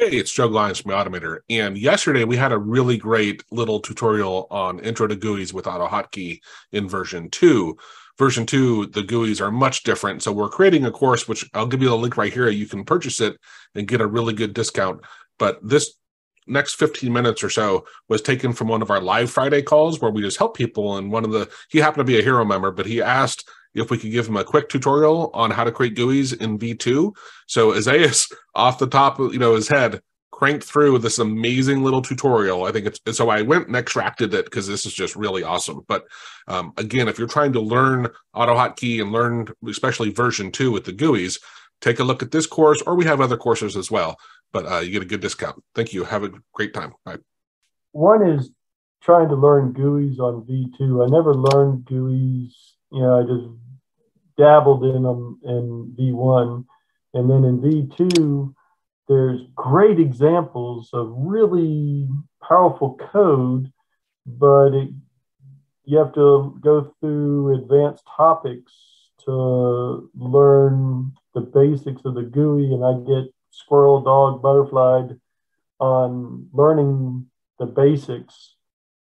Hey, it's Joe Glines from Automator. And yesterday we had a really great little tutorial on intro to GUIs with AutoHotkey in version two. Version two, the GUIs are much different. So we're creating a course, which I'll give you the link right here. You can purchase it and get a really good discount. But this next 15 minutes or so was taken from one of our live Friday calls where we just help people. And one of the, he happened to be a hero member, but he asked if we could give him a quick tutorial on how to create GUIs in V2. So Isaias, off the top of you know his head, cranked through this amazing little tutorial. I think it's so I went and extracted it because this is just really awesome. But um, again, if you're trying to learn AutoHotkey and learn especially version two with the GUIs, take a look at this course, or we have other courses as well. But uh, you get a good discount. Thank you. Have a great time. Bye. One is trying to learn GUIs on V2. I never learned GUIs. You know, I just dabbled in them in V1. And then in V2, there's great examples of really powerful code, but it, you have to go through advanced topics to learn the basics of the GUI. And I get squirrel, dog, butterfly on learning the basics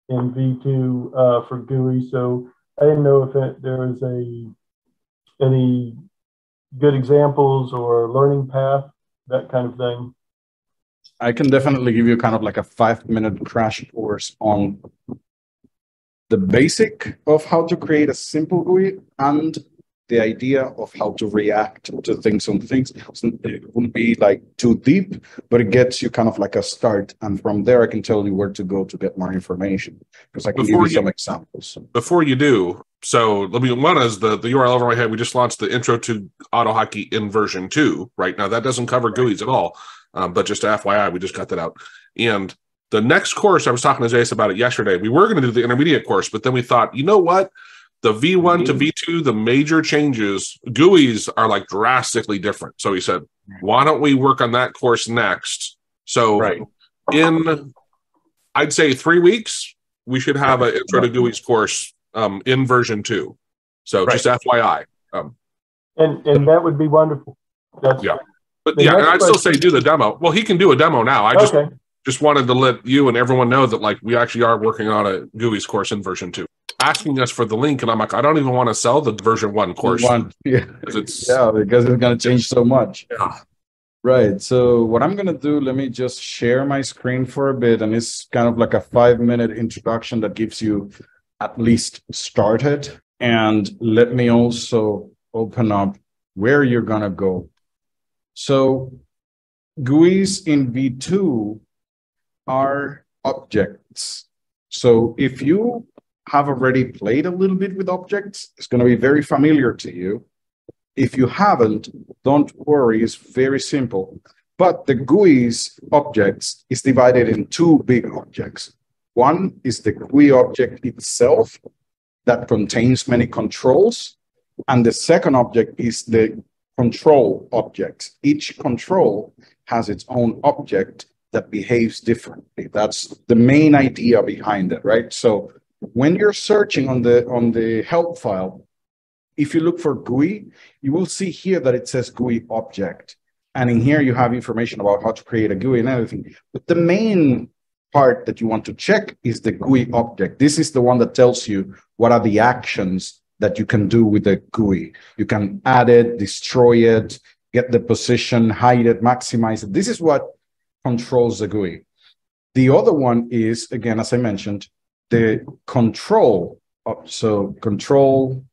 in V2 uh, for GUI. So I didn't know if it, there was a any good examples or learning path, that kind of thing? I can definitely give you kind of like a five minute crash course on the basic of how to create a simple GUI and the idea of how to react to things on things. It wouldn't be like too deep, but it gets you kind of like a start. And from there, I can tell you where to go to get more information because I can before give you, you some examples. Before you do, so let me one is the, the URL over my head. We just launched the intro to AutoHotkey in version two right now. That doesn't cover GUIs at all. Um, but just FYI, we just got that out. And the next course, I was talking to Jace about it yesterday. We were going to do the intermediate course, but then we thought, you know what? The V1 to V2, the major changes, GUIs are like drastically different. So he said, why don't we work on that course next? So right. in, I'd say three weeks, we should have an intro to GUIs course um, in version two. So right. just FYI. Um, and and that would be wonderful. That's yeah. But yeah, and I'd still say do the demo. Well, he can do a demo now. I just okay. Just wanted to let you and everyone know that like we actually are working on a GUIs course in version two asking us for the link, and I'm like, I don't even want to sell the version one course. One, yeah, because it's yeah, because it's going to change so much. Yeah. Right. So what I'm going to do, let me just share my screen for a bit, and it's kind of like a five minute introduction that gives you at least started. And let me also open up where you're going to go. So GUIs in V2 are objects. So if you have already played a little bit with objects, it's going to be very familiar to you. If you haven't, don't worry, it's very simple. But the GUI's objects is divided in two big objects. One is the GUI object itself that contains many controls. And the second object is the control object. Each control has its own object that behaves differently. That's the main idea behind it, right? So when you're searching on the on the help file, if you look for GUI, you will see here that it says GUI object. And in here you have information about how to create a GUI and everything. But the main part that you want to check is the GUI object. This is the one that tells you what are the actions that you can do with the GUI. You can add it, destroy it, get the position, hide it, maximize it. This is what controls the GUI. The other one is, again, as I mentioned, the control. So control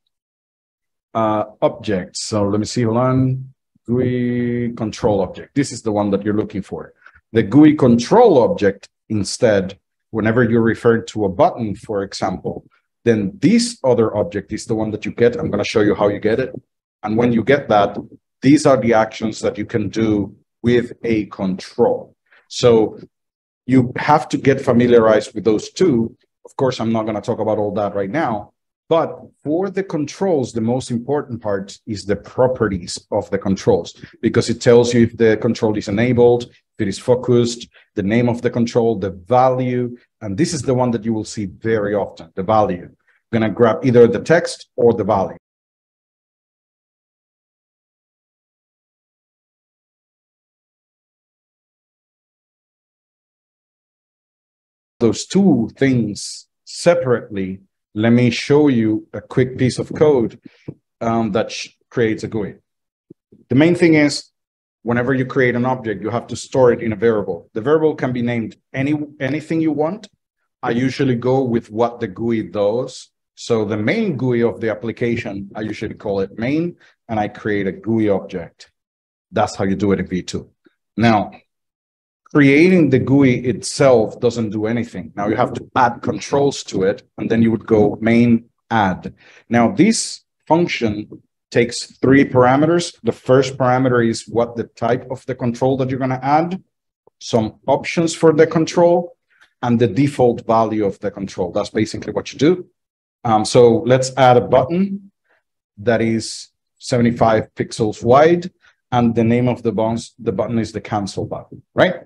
uh, objects. So let me see, hold on. GUI control object. This is the one that you're looking for. The GUI control object instead, whenever you refer to a button, for example, then this other object is the one that you get. I'm going to show you how you get it. And when you get that, these are the actions that you can do with a control. So you have to get familiarized with those two of course, I'm not going to talk about all that right now. But for the controls, the most important part is the properties of the controls because it tells you if the control is enabled, if it is focused, the name of the control, the value. And this is the one that you will see very often, the value. I'm going to grab either the text or the value. Those two things separately, let me show you a quick piece of code um, that creates a GUI. The main thing is whenever you create an object, you have to store it in a variable. The variable can be named any anything you want. I usually go with what the GUI does. So the main GUI of the application, I usually call it main, and I create a GUI object. That's how you do it in V2. Now, creating the GUI itself doesn't do anything. Now you have to add controls to it, and then you would go main add. Now this function takes three parameters. The first parameter is what the type of the control that you're going to add, some options for the control, and the default value of the control. That's basically what you do. Um, so let's add a button that is 75 pixels wide, and the name of the, the button is the cancel button, right?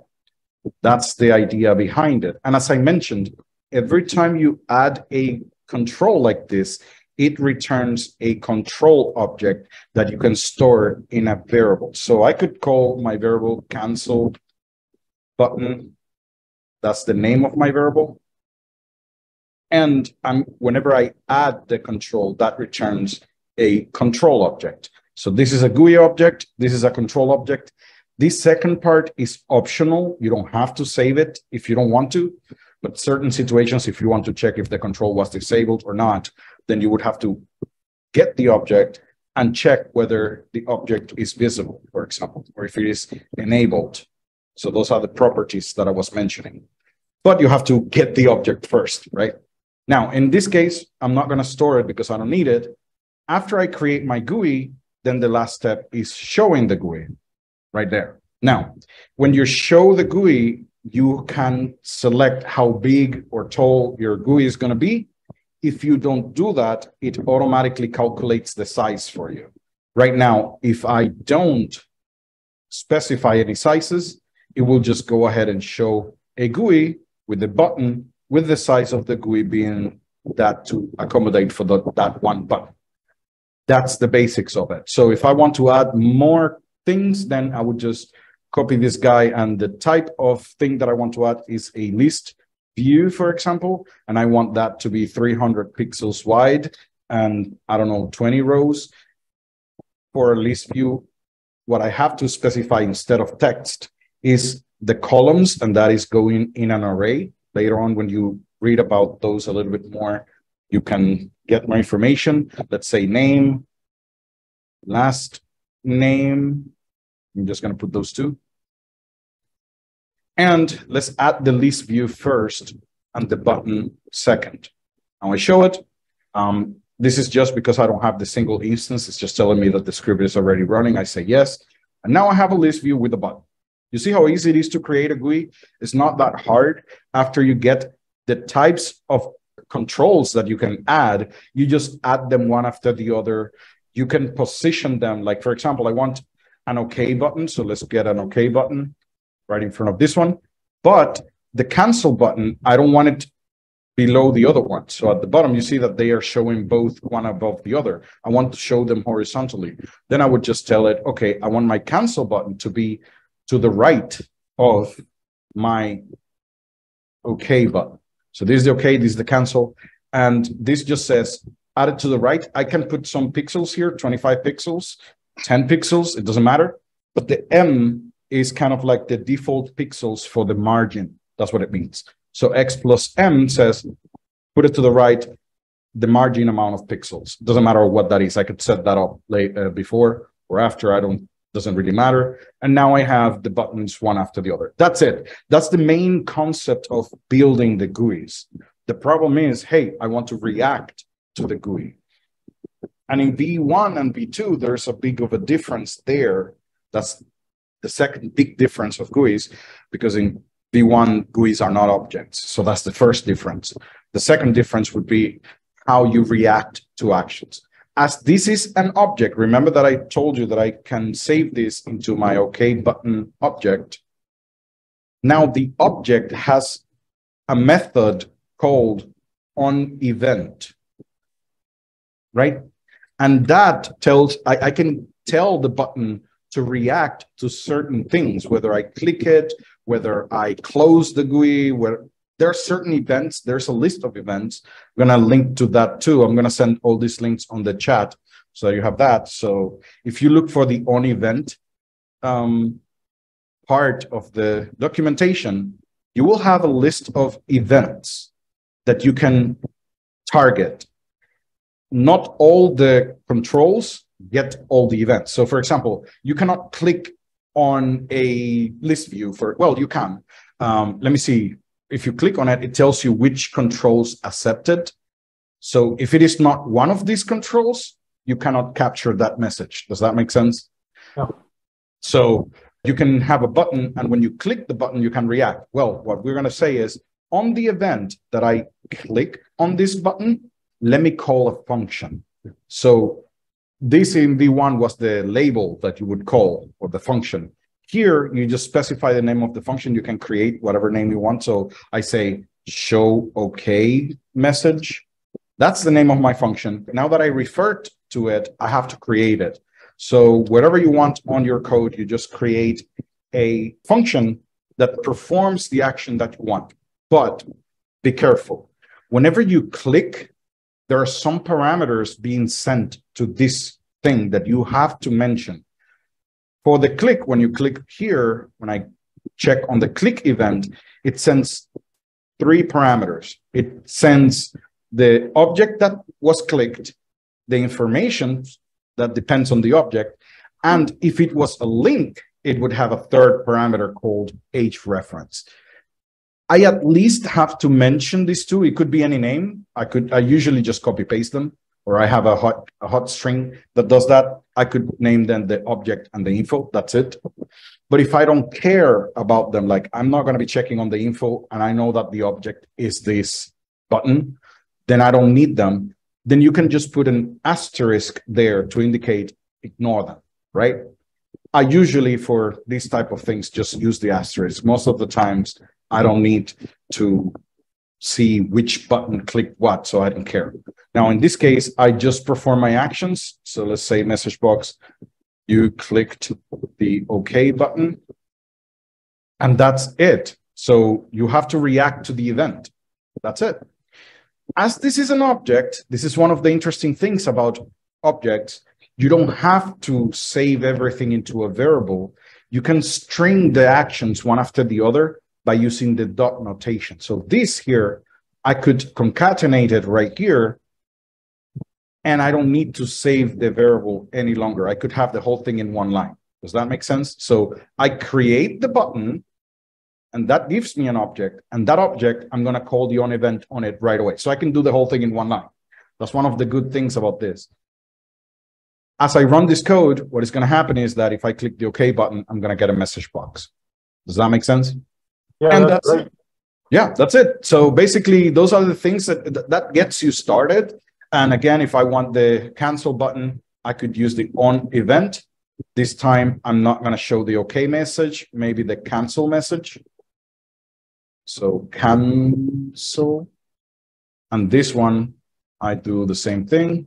That's the idea behind it. And as I mentioned, every time you add a control like this, it returns a control object that you can store in a variable. So I could call my variable cancel button. That's the name of my variable. And I'm, whenever I add the control, that returns a control object. So this is a GUI object. This is a control object. This second part is optional. You don't have to save it if you don't want to. But certain situations, if you want to check if the control was disabled or not, then you would have to get the object and check whether the object is visible, for example, or if it is enabled. So those are the properties that I was mentioning. But you have to get the object first, right? Now, in this case, I'm not going to store it because I don't need it. After I create my GUI, then the last step is showing the GUI right there. Now, when you show the GUI, you can select how big or tall your GUI is going to be. If you don't do that, it automatically calculates the size for you. Right now, if I don't specify any sizes, it will just go ahead and show a GUI with a button with the size of the GUI being that to accommodate for the, that one button. That's the basics of it. So if I want to add more things, then I would just copy this guy and the type of thing that I want to add is a list view, for example, and I want that to be 300 pixels wide and I don't know, 20 rows for a list view. What I have to specify instead of text is the columns, and that is going in an array. Later on, when you read about those a little bit more, you can get more information. Let's say name, last name. I'm just going to put those two. And let's add the list view first and the button second. Now I show it. Um, this is just because I don't have the single instance. It's just telling me that the script is already running. I say yes. And now I have a list view with a button. You see how easy it is to create a GUI? It's not that hard. After you get the types of controls that you can add, you just add them one after the other. You can position them. Like, for example, I want an OK button. So let's get an OK button right in front of this one. But the cancel button, I don't want it below the other one. So at the bottom, you see that they are showing both one above the other. I want to show them horizontally. Then I would just tell it, okay, I want my cancel button to be to the right of my OK button. So this is the OK, this is the cancel. And this just says add it to the right. I can put some pixels here, 25 pixels, 10 pixels, it doesn't matter. But the M is kind of like the default pixels for the margin. That's what it means. So X plus M says, put it to the right, the margin amount of pixels. Doesn't matter what that is. I could set that up late, uh, before or after. I don't, doesn't really matter. And now I have the buttons one after the other. That's it. That's the main concept of building the GUIs. The problem is, hey, I want to react to the GUI. And in V1 and V2, there's a big of a difference there. That's the second big difference of GUIs, because in V1, GUIs are not objects. So that's the first difference. The second difference would be how you react to actions. As this is an object, remember that I told you that I can save this into my OK button object. Now the object has a method called on event, right? And that tells, I, I can tell the button to react to certain things, whether I click it, whether I close the GUI, where, there are certain events, there's a list of events. I'm to link to that too. I'm to send all these links on the chat so you have that. So if you look for the on event um, part of the documentation, you will have a list of events that you can target. Not all the controls get all the events. So for example, you cannot click on a list view for, well, you can. Um, let me see. If you click on it, it tells you which controls accepted. So if it is not one of these controls, you cannot capture that message. Does that make sense? Yeah. So you can have a button, and when you click the button, you can react. Well, what we're going to say is on the event that I click on this button, let me call a function. So this in V1 was the label that you would call or the function. Here, you just specify the name of the function. You can create whatever name you want. So I say show OK message. That's the name of my function. Now that I referred to it, I have to create it. So whatever you want on your code, you just create a function that performs the action that you want. But be careful. Whenever you click, there are some parameters being sent to this thing that you have to mention. For the click, when you click here, when I check on the click event, it sends three parameters. It sends the object that was clicked, the information that depends on the object, and if it was a link, it would have a third parameter called href. I at least have to mention these two. It could be any name. I could I usually just copy paste them, or I have a hot a hot string that does that. I could name then the object and the info. That's it. But if I don't care about them, like I'm not going to be checking on the info, and I know that the object is this button, then I don't need them. Then you can just put an asterisk there to indicate ignore them, right? I usually for these type of things just use the asterisk. Most of the times I don't need to see which button clicked what, so I don't care. Now in this case, I just perform my actions. So let's say message box, you clicked the OK button, and that's it. So you have to react to the event. That's it as this is an object, this is one of the interesting things about objects. You don't have to save everything into a variable. You can string the actions one after the other by using the dot notation. So this here, I could concatenate it right here, and I don't need to save the variable any longer. I could have the whole thing in one line. Does that make sense? So I create the button, and that gives me an object and that object i'm going to call the on event on it right away so i can do the whole thing in one line that's one of the good things about this as i run this code what is going to happen is that if i click the ok button i'm going to get a message box does that make sense Yeah, And that's that's- great. yeah that's it. So basically those are the things that that gets you started. And again if i want the cancel button i could use the on event. This time i'm not going to show the okay message maybe the cancel message. So cancel. And this one i do the same thing.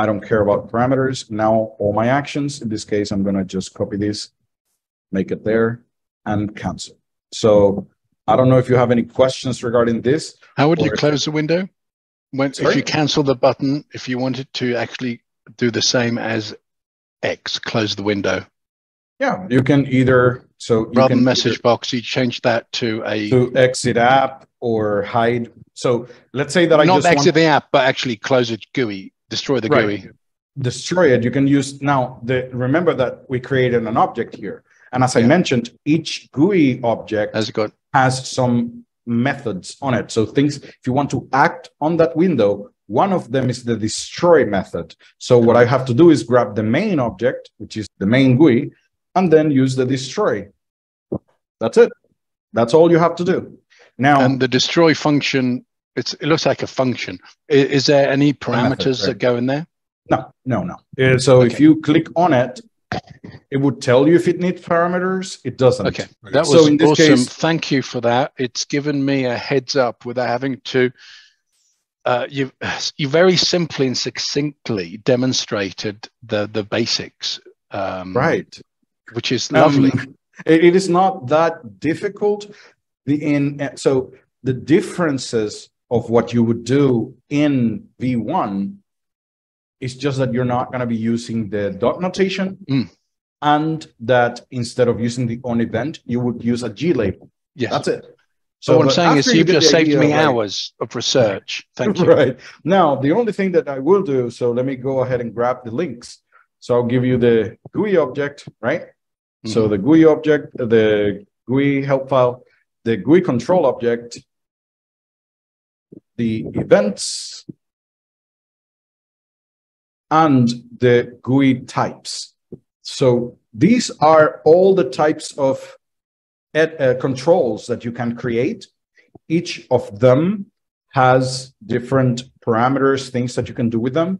I don't care about parameters. Now all my actions in this case i'm going to just copy this make it there and cancel so I don't know if you have any questions regarding this. How would you close the window? When if you cancel the button, if you wanted to actually do the same as X, close the window. Yeah, you can either so you Rather than message box, you change that to a to exit app or hide. So let's say that I not just exit want the app, but actually close it GUI, destroy the Right. GUI. destroy it. You can use now the remember that we created an object here. And as I Yeah. mentioned, each GUI object Has it has some methods on it. So things, if you want to act on that window, one of them is the destroy method. So what I have to do is grab the main object, which is the main GUI, and then use the destroy. That's it. That's all you have to do. Now, and the destroy function? It's it looks like a function. I- Is, there any parameters right. that go in there? no, no, no. Uh, so if you click on it, it would tell you if it needs parameters. It doesn't. Okay, that So was in this awesome. case- Thank you for that. It's given me a heads up without having to. Uh, you you very simply and succinctly demonstrated the the basics, um, Right. Which is lovely. Um, it- it is not that difficult. the in so the differences of what you would do in V1 is just that you're not going to be using the dot notation Mm. and that instead of using the on event, you would use a G label. Yes. That's it. so what I'm saying is you you've just saved idea, me like- hours of research. Thank you. Right. Now, the only thing that I will do, so let me go ahead and grab the links. So I'll give you the GUI object, right? So Mhm. the GUI object, the GUI help file, the GUI control object, the events, and the GUI types. So these are all the types of ed- uh, controls that you can create. Each of them has different parameters, things that you can do with them.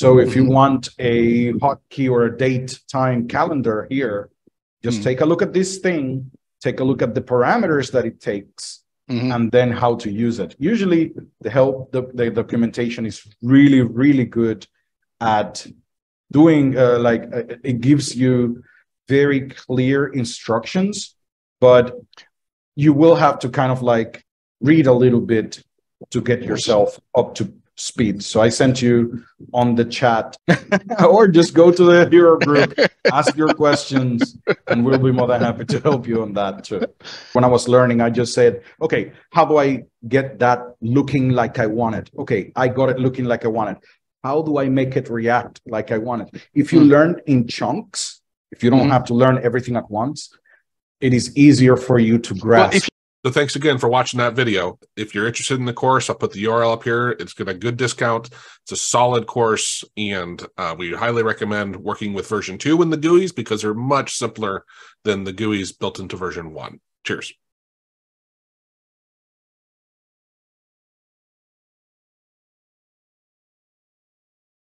So if you Mhm. want a hotkey or a date time calendar here, just Mhm. take a look at this thing, take a look at the parameters that it takes, Mhm. and then how to use it. Usually the help, the, the documentation is really, really good at doing uh, like uh, it gives you very clear instructions, but you will have to kind of like read a little bit to get yourself up to speed. So I sent you on the chat, or just go to the hero group, ask your questions, and we'll be more than happy to help you on that too. When I was learning, I just said, okay, how do I get that looking like I want it? Okay, I got it looking like I want it. How do I make it react like I want it? If you Mm. learn in chunks, if you don't Mhm. have to learn everything at once, it is easier for you to Well, grasp. if So thanks again for watching that video. If you're interested in the course, I'll put the URL up here. It's got a good discount. It's a solid course, and uh, we highly recommend working with version two in the GUIs because they're much simpler than the GUIs built into version one. Cheers.